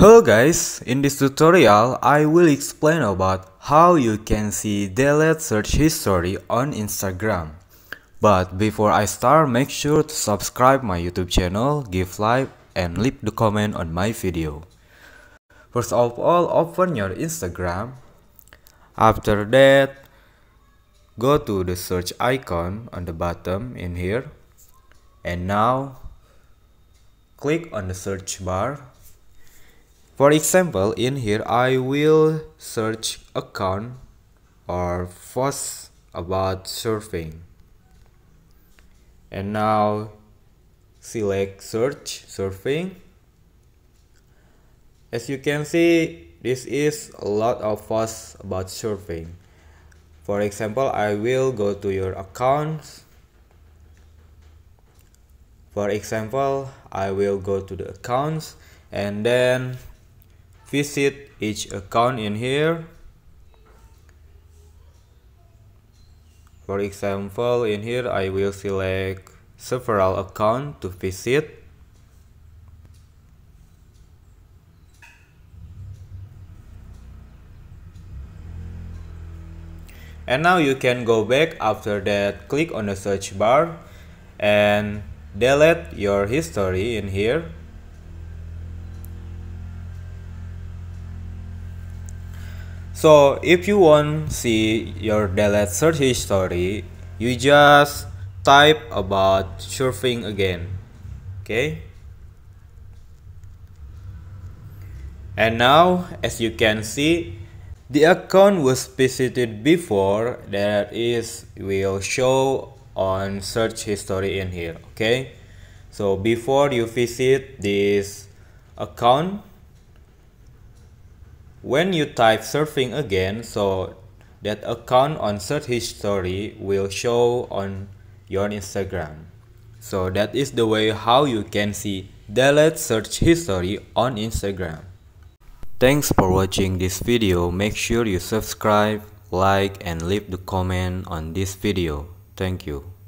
Hello guys, in this tutorial I will explain about how you can see delete search history on Instagram. But before I start make sure to subscribe my YouTube channel, give like and leave the comment on my video. First of all open your Instagram. After that go to the search icon on the bottom in here and now click on the search bar for example, in here I will search account or post about surfing. And now select search surfing. As you can see, this is a lot of posts about surfing. For example, I will go to your accounts. For example, I will go to the accounts and then visit each account in here. For example in here I will select several account to visit. And now you can go back after that click on the search bar and delete your history in here So if you want see your delete search history, you just type about surfing again. Okay. And now as you can see the account was visited before that is will show on search history in here okay so before you visit this account when you type surfing again, so that account on search history will show on your Instagram. So that is the way how you can see delete search history on Instagram. Thanks for watching this video. Make sure you subscribe, like and leave the comment on this video. Thank you.